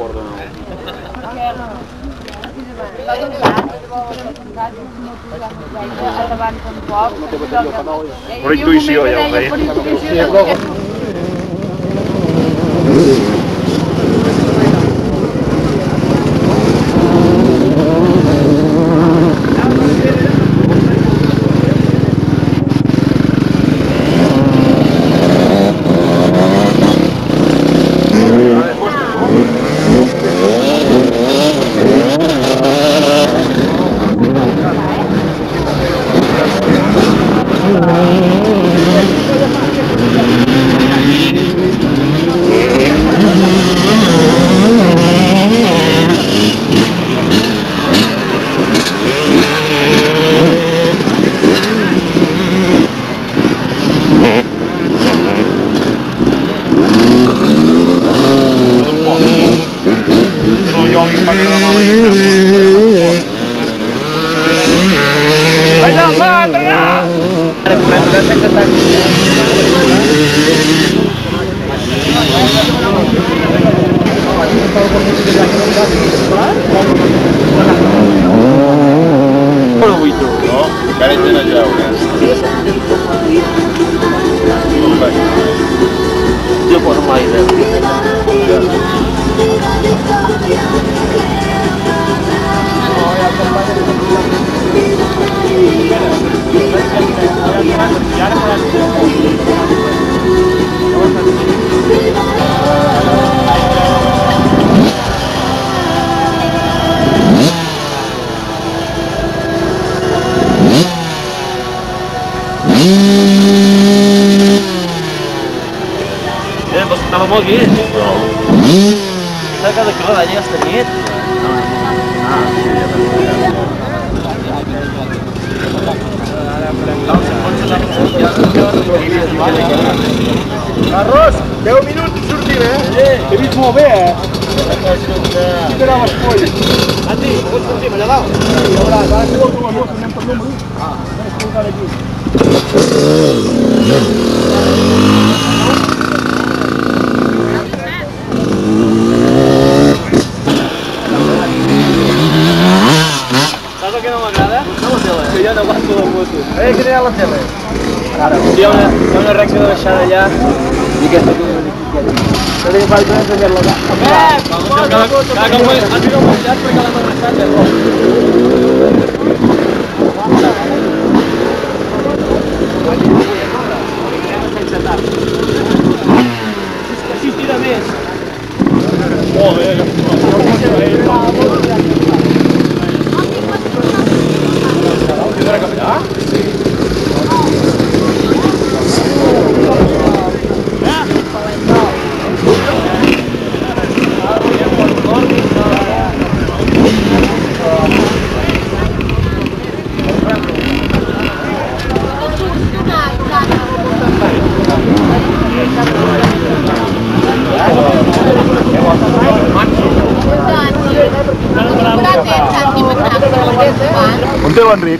por de nuevo. Proiektu isio jau, bai. no moguis. Pensava que de correr. No, ah, sí, ja Carlos, 10 minuts i sortim, eh? Sí. T'he vist molt bé, eh? Qui t'anava els polls? Andy, pots sortir allà dalt? Sí, a veure, ara tu el teu amor, anem per número 1. Ah, anem a col·locar aquí. Hi ha una, hi ha una reacció de baixada allà i aquesta és no de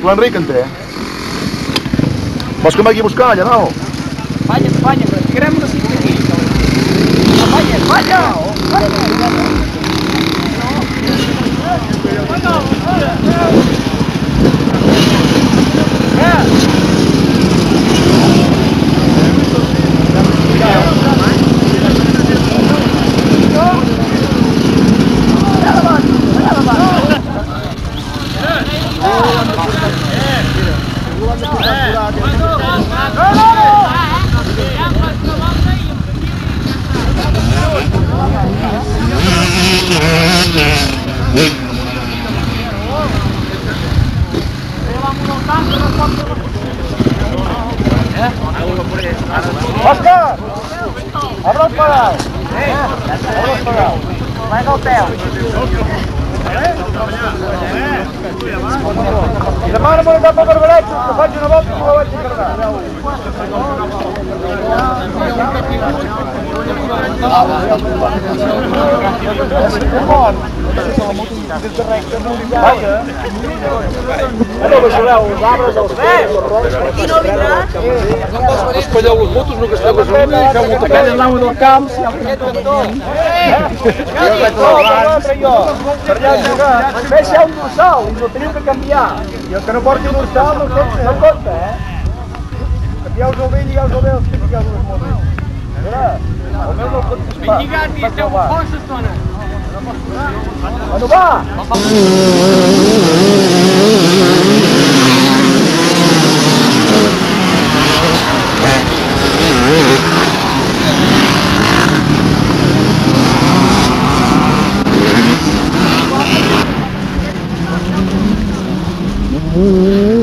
Té l'Enric? En té? Vols que vagi a buscar allà? Espanya, Espanya, però ficarem una cita aquí. Espanya, Espanya! Òscar! Obre els Oscar! Vai o coral! Vai o coral! Vai no hotel! Demora, mano, dá pra a carregar. Allò que sabeu, els arbres, els peixos, Qui no vindrà? espalleu les motos, no gasteu gasolina i feu molta Aquest feina. l'amo del camp, si ha aquest tractor. jo, per allà jugar. Ves hi ha un dorsal, i ho teniu que canviar. I el que no porti dorsal no compta, no compta, eh? Canvieu-vos el vell, lligueu-vos el vell, els lligueu les motos. El Weniger die ist der Porsche-Sonne. Hallo, war! Ooh.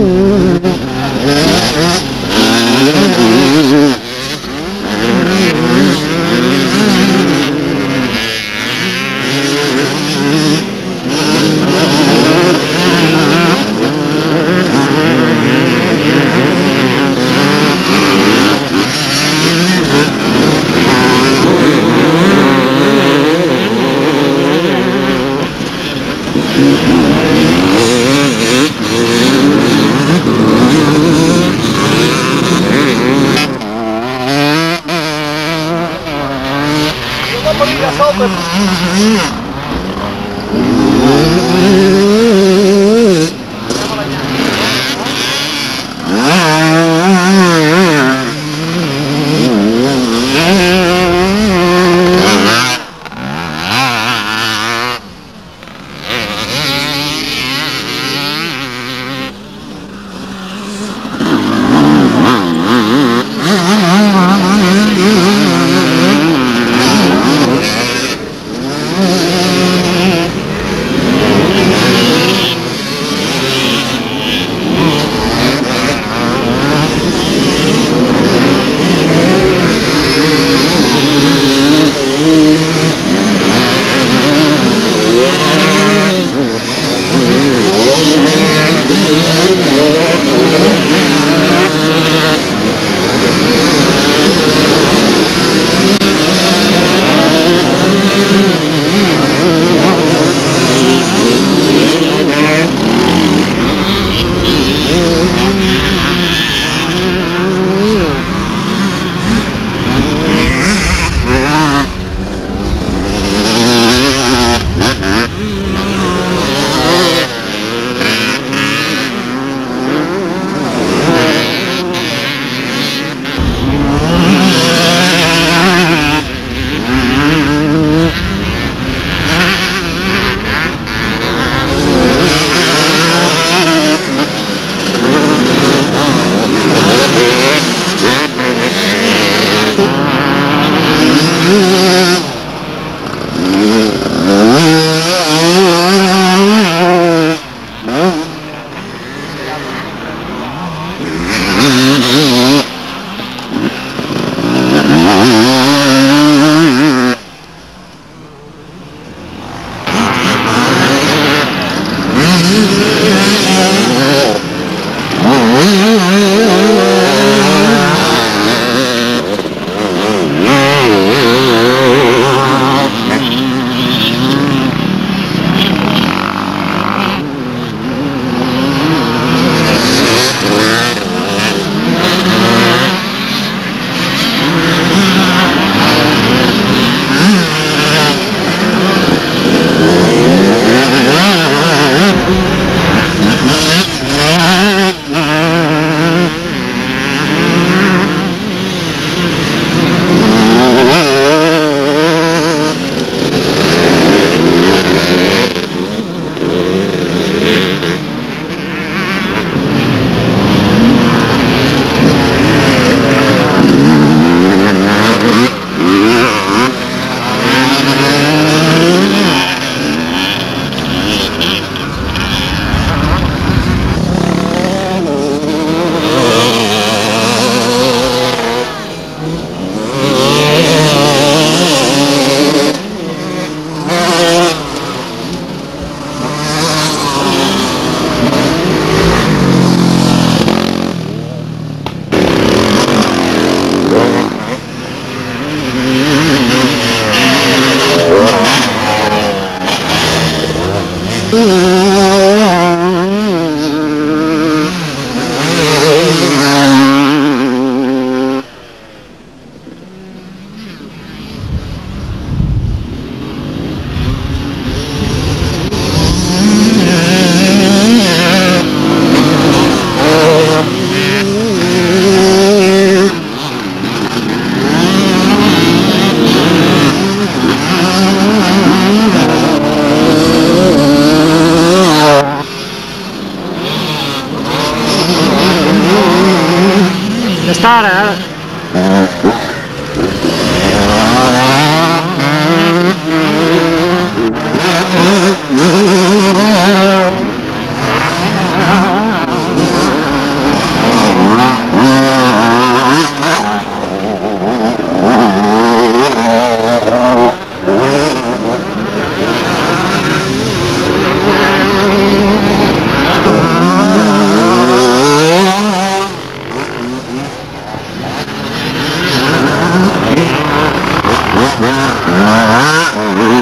Ah.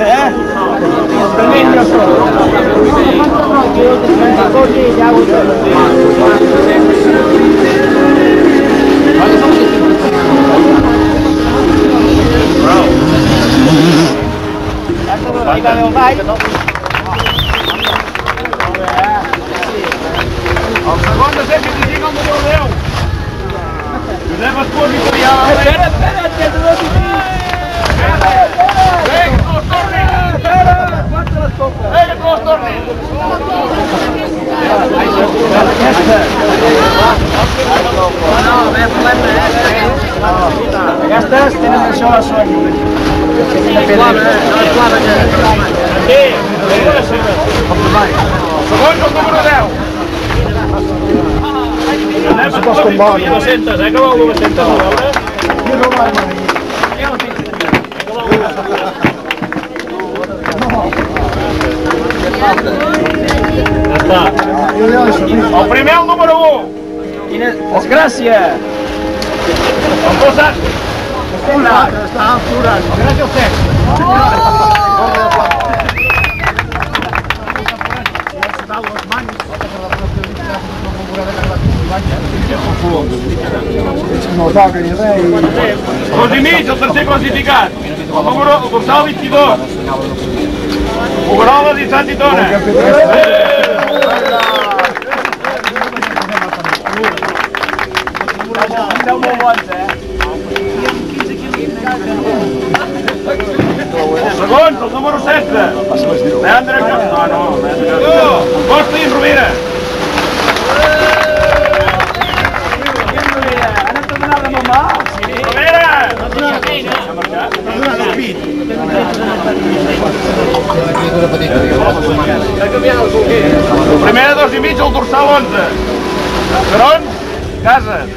É? Também, professor. Vai, vai, vai. Agora sempre me digam do meu leão. Leva as cores de Goiás. Espera, espera, espera. Vem. Aquestes tenen això a són. Sí, Segons el número 10. Anem a 200, eh, que vol 200 a veure? Ja està. El primer, el número 1. Quina desgràcia! El costat. Gràcies a vostè. Dos i mig, el tercer classificat. El número, el dorsal 22. Uberoles i Sant i Tona. Esteu molt bons, eh? El número 16. Leandre Cap... No, no, Leandre. Costa i Rovira. Rovira! El primer de dos i mig, el dorsal 11. Carons, Cases.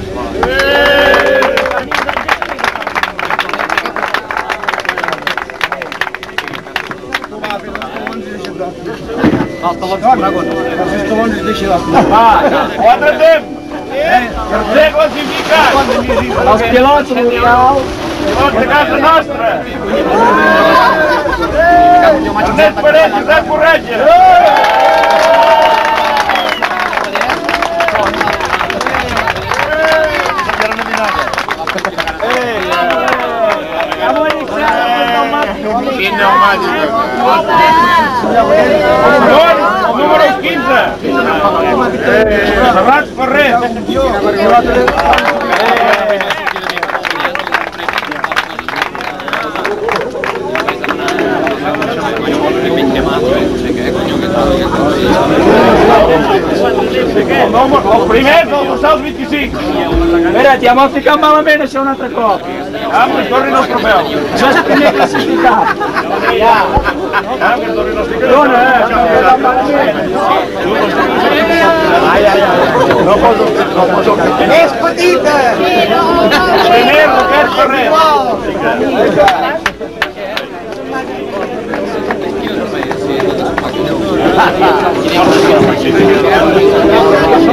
Va, quatre temps. Tercer classificat. Els pilots mundials. De casa nostra. Ernest Parell, Josep Corretja. Quin pneumàtic. Segon, el número 15. Serrat Ferrer. El, número, el primer del dorsal 25. Espera't, ja m'ho ficat malament això un altre cop. Ah, que es tornin els trofeus. Això és el primer classificat. Ja. Ah, que es tornin els trofeus. Dona, eh? M'ho ficat malament. Ai, ai, ai. No poso, no poso. És petita! Primer, Roquet Ferrer.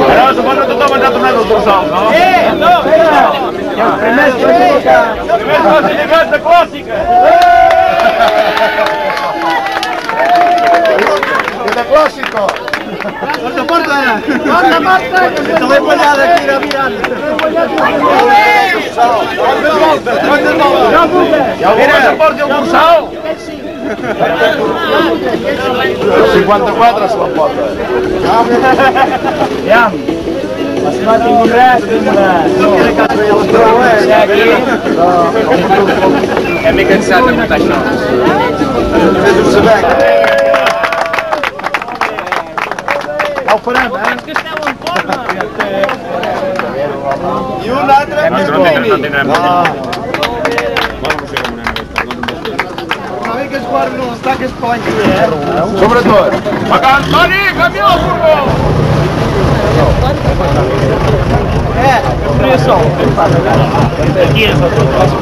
Però suposo que tothom ens el dorsal, no? Sí, no, mira! Hi ha un primer classificat! Primer classificat de clàssica! I de clàssico! Porta, porta! Porta, porta! Que te l'he guanyat aquí, era mirant! Quantes voltes? Quantes voltes? Ja ho veuràs, em el dorsal! 54 sulla porta. Eh. Andiamo. Ma se fate un resto, un resto. è mica il salto mi faccio. Vedo se venga. Oppure, eh? Io un altro è per stakkars varm og stakkars plank við er. Caminhão, furgão! É, pressão. Aqui é só o próximo.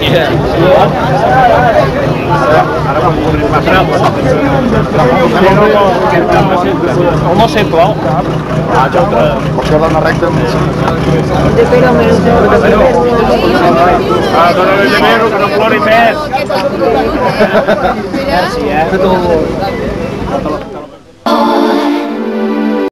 Yeah. El furgó! Eh, io so. Chi è stato? Forse No sé, però. Perquè dona recta. Ah, dona de gener, que no plori més. Gràcies, eh?